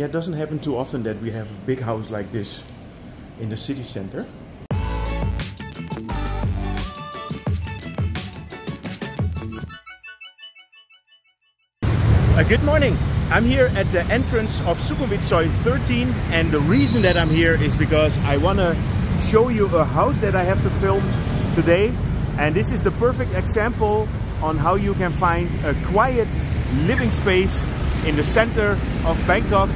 Yeah, it doesn't happen too often that we have a big house like this in the city center. Uh, good morning. I'm here at the entrance of Sukhumvit 13 and the reason that I'm here is because I want to show you a house that I have to film today and this is the perfect example on how you can find a quiet living space in the center of Bangkok.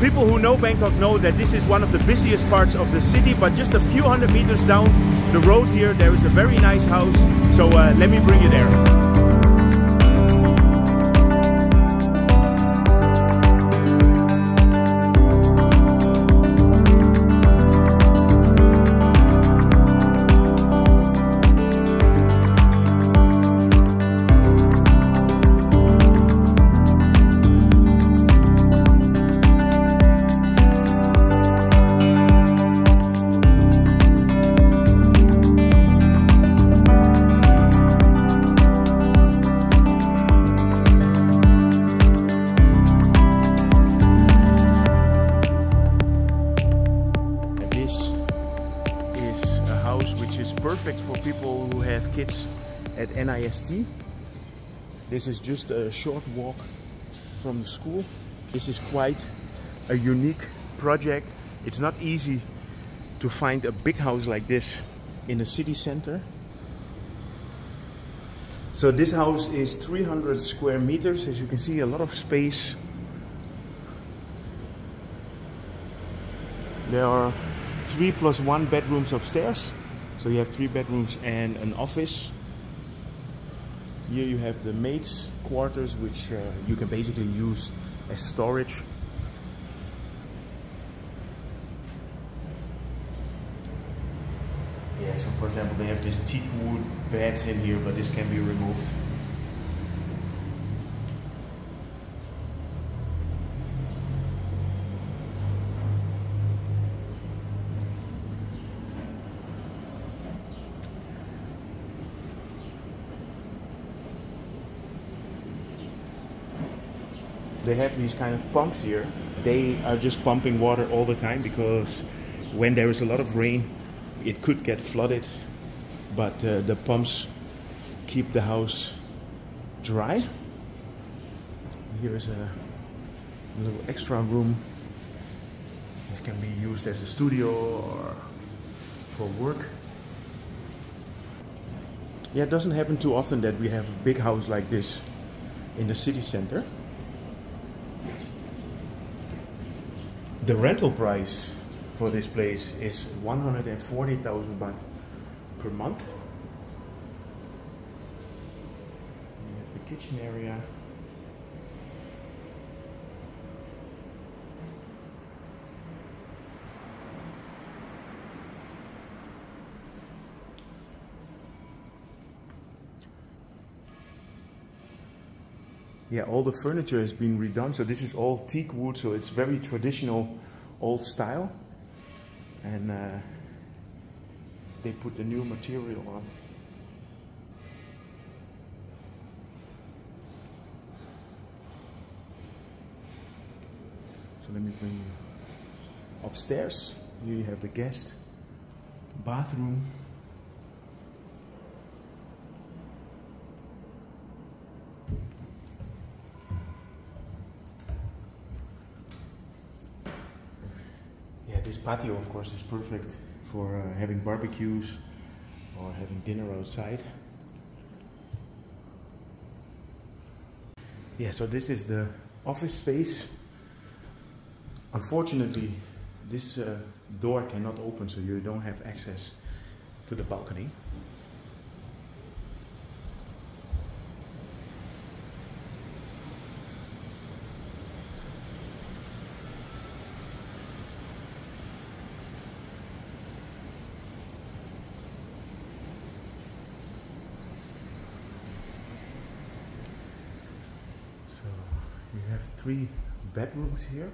People who know Bangkok know that this is one of the busiest parts of the city, but just a few hundred meters down the road here, there is a very nice house. So uh, let me bring you there. At NIST. This is just a short walk from the school. This is quite a unique project. It's not easy to find a big house like this in a city center. So this house is 300 square meters. As you can see, a lot of space. There are three plus one bedrooms upstairs. So you have three bedrooms and an office. Here you have the mate's quarters, which uh, you can basically use as storage. Yeah, so for example, they have this teak wood beds in here, but this can be removed. They have these kind of pumps here. They are just pumping water all the time because when there is a lot of rain, it could get flooded. But uh, the pumps keep the house dry. Here is a little extra room. It can be used as a studio or for work. Yeah, it doesn't happen too often that we have a big house like this in the city center. The rental price for this place is 140,000 baht per month. We have the kitchen area. Yeah, all the furniture has been redone. So this is all teak wood, so it's very traditional, old style. And uh, they put the new material on. So let me bring you upstairs. Here you have the guest bathroom. Patio, of course, is perfect for uh, having barbecues or having dinner outside. Yeah, so this is the office space. Unfortunately, this uh, door cannot open, so you don't have access to the balcony. Have three bedrooms here.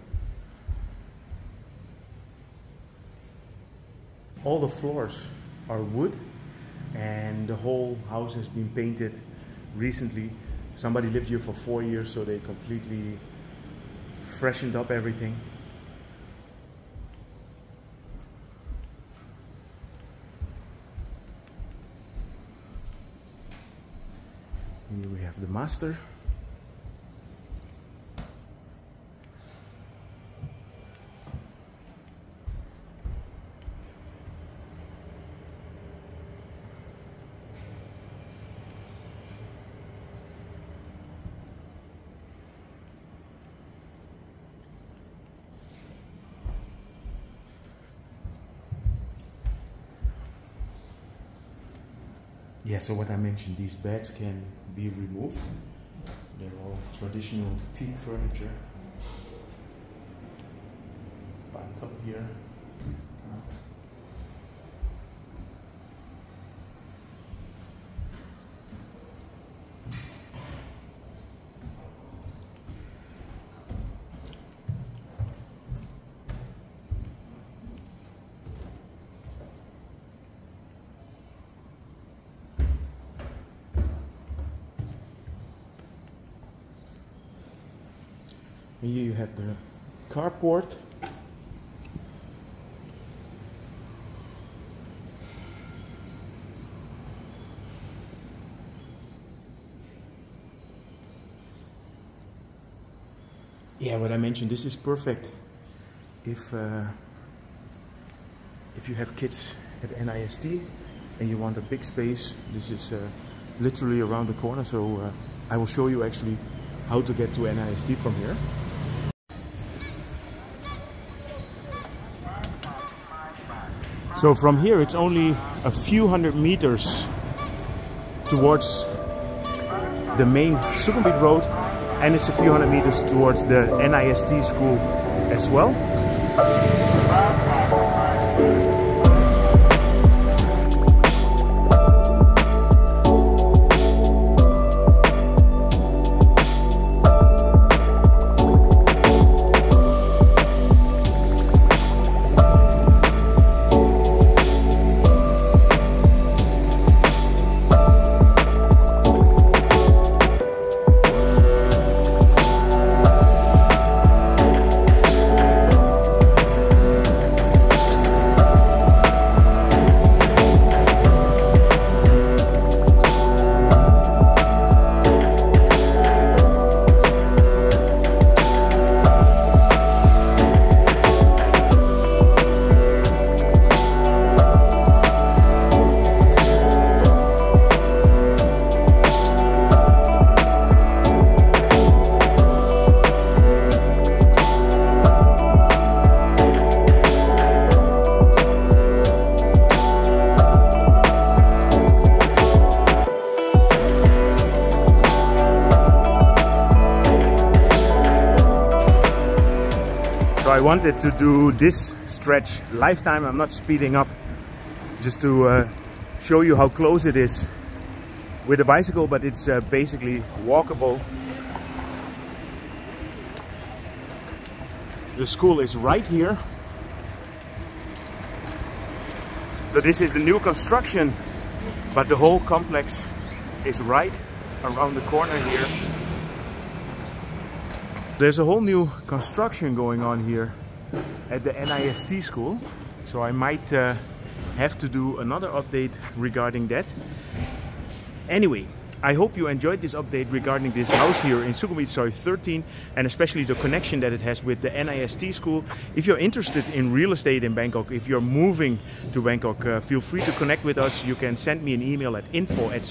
All the floors are wood and the whole house has been painted recently. Somebody lived here for four years, so they completely freshened up everything. Here we have the master. Yeah, so what I mentioned, these beds can be removed. They're all traditional teak furniture. Back up here. Here you have the carport. Yeah, what I mentioned, this is perfect if uh, if you have kids at NIST and you want a big space. This is uh, literally around the corner, so uh, I will show you actually how to get to NIST from here. So from here it's only a few hundred meters towards the main Sukhumvit Road and it's a few hundred meters towards the NIST school as well. So I wanted to do this stretch lifetime. I'm not speeding up just to uh, show you how close it is with a bicycle, but it's uh, basically walkable. The school is right here. So this is the new construction, but the whole complex is right around the corner here. There's a whole new construction going on here at the NIST school. So I might uh, have to do another update regarding that. Anyway, I hope you enjoyed this update regarding this house here in Sukhumvit Soi 13 and especially the connection that it has with the NIST school. If you're interested in real estate in Bangkok, if you're moving to Bangkok, uh, feel free to connect with us. You can send me an email at info at.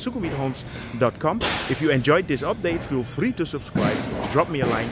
If you enjoyed this update, feel free to subscribe, drop me a line